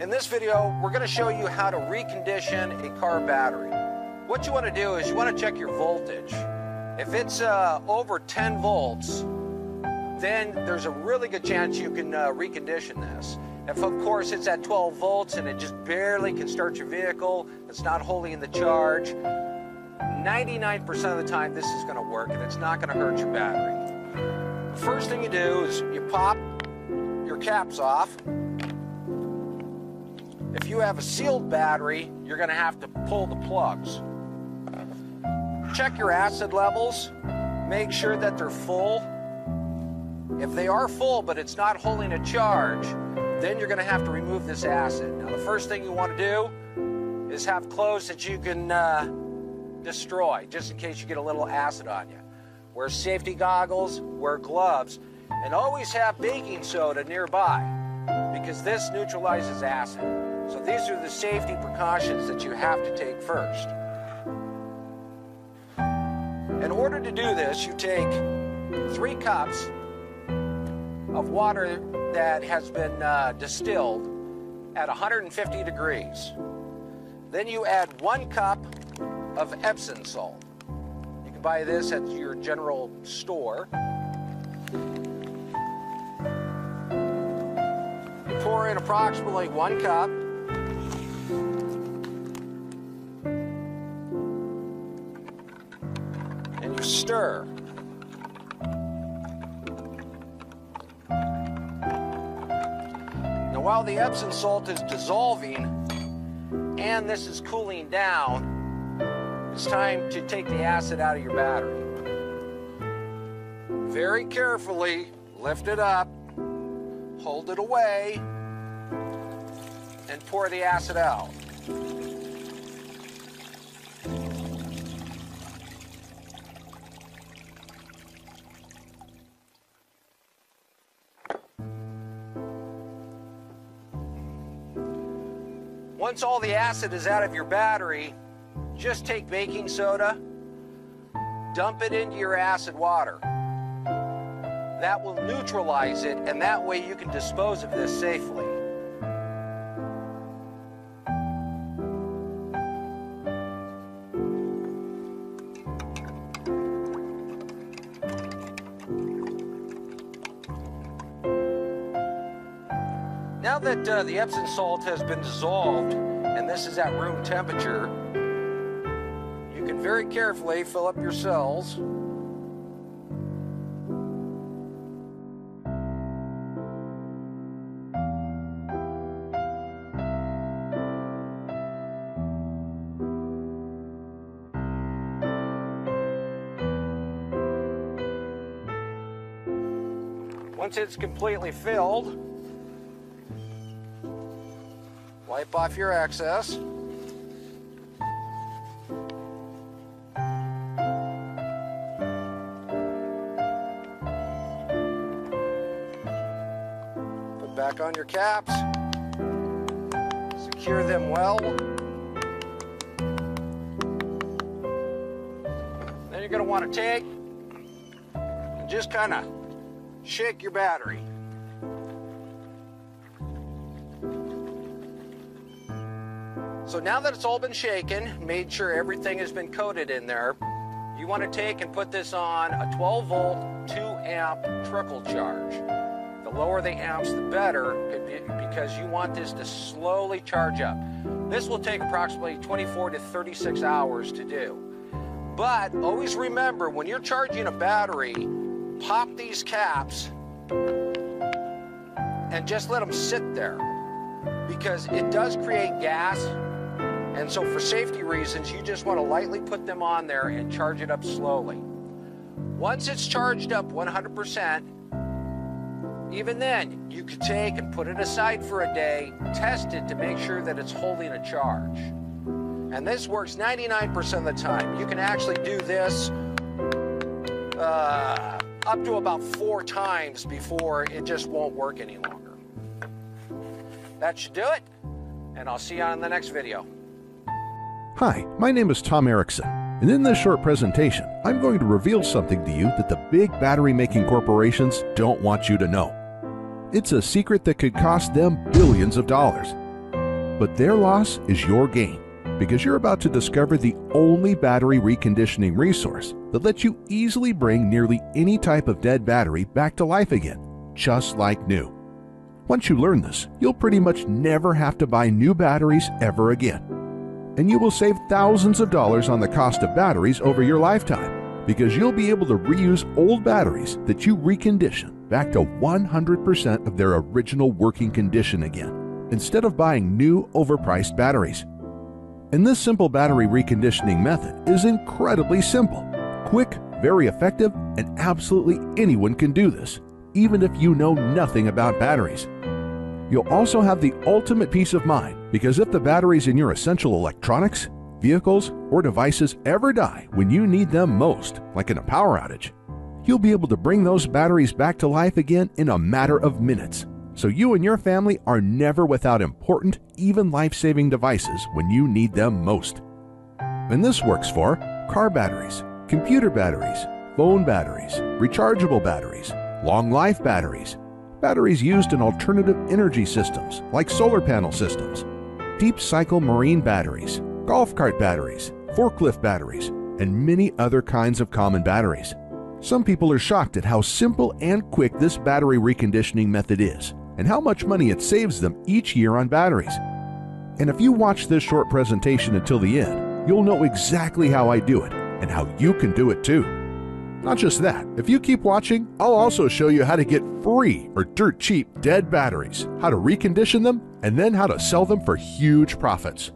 In this video, we're going to show you how to recondition a car battery. What you want to do is you want to check your voltage. If it's uh, over 10 volts, then there's a really good chance you can uh, recondition this. If of course it's at 12 volts and it just barely can start your vehicle, it's not holding the charge, 99% of the time this is going to work and it's not going to hurt your battery. The first thing you do is you pop your caps off if you have a sealed battery, you're going to have to pull the plugs. Check your acid levels. Make sure that they're full. If they are full but it's not holding a charge, then you're going to have to remove this acid. Now, the first thing you want to do is have clothes that you can uh, destroy, just in case you get a little acid on you. Wear safety goggles, wear gloves, and always have baking soda nearby because this neutralizes acid. So these are the safety precautions that you have to take first. In order to do this, you take three cups of water that has been uh, distilled at 150 degrees. Then you add one cup of Epsom salt. You can buy this at your general store. You pour in approximately one cup. Stir. Now, while the Epsom salt is dissolving and this is cooling down, it's time to take the acid out of your battery. Very carefully lift it up, hold it away, and pour the acid out. Once all the acid is out of your battery, just take baking soda, dump it into your acid water. That will neutralize it, and that way you can dispose of this safely. Now that uh, the Epsom salt has been dissolved, and this is at room temperature, you can very carefully fill up your cells. Once it's completely filled, wipe off your excess. Put back on your caps. Secure them well. Then you're going to want to take and just kind of shake your battery. So now that it's all been shaken, made sure everything has been coated in there, you want to take and put this on a 12 volt, 2 amp trickle charge. The lower the amps, the better, because you want this to slowly charge up. This will take approximately 24 to 36 hours to do. But always remember, when you're charging a battery, pop these caps and just let them sit there because it does create gas and so for safety reasons, you just want to lightly put them on there and charge it up slowly. Once it's charged up 100%, even then, you could take and put it aside for a day, test it to make sure that it's holding a charge. And this works 99% of the time. You can actually do this uh, up to about four times before it just won't work any longer. That should do it, and I'll see you on the next video. Hi, my name is Tom Erickson, and in this short presentation, I'm going to reveal something to you that the big battery making corporations don't want you to know. It's a secret that could cost them billions of dollars. But their loss is your gain because you're about to discover the only battery reconditioning resource that lets you easily bring nearly any type of dead battery back to life again, just like new. Once you learn this, you'll pretty much never have to buy new batteries ever again. And you will save thousands of dollars on the cost of batteries over your lifetime because you'll be able to reuse old batteries that you recondition back to 100% of their original working condition again, instead of buying new overpriced batteries. And this simple battery reconditioning method is incredibly simple, quick, very effective, and absolutely anyone can do this, even if you know nothing about batteries. You'll also have the ultimate peace of mind because if the batteries in your essential electronics, vehicles, or devices ever die when you need them most, like in a power outage, you'll be able to bring those batteries back to life again in a matter of minutes so you and your family are never without important, even life saving devices when you need them most. And this works for car batteries, computer batteries, phone batteries, rechargeable batteries, long life batteries, batteries used in alternative energy systems like solar panel systems, deep cycle marine batteries, golf cart batteries, forklift batteries, and many other kinds of common batteries. Some people are shocked at how simple and quick this battery reconditioning method is and how much money it saves them each year on batteries. And if you watch this short presentation until the end, you'll know exactly how I do it and how you can do it too. Not just that, if you keep watching, I'll also show you how to get free or dirt cheap dead batteries, how to recondition them, and then how to sell them for huge profits.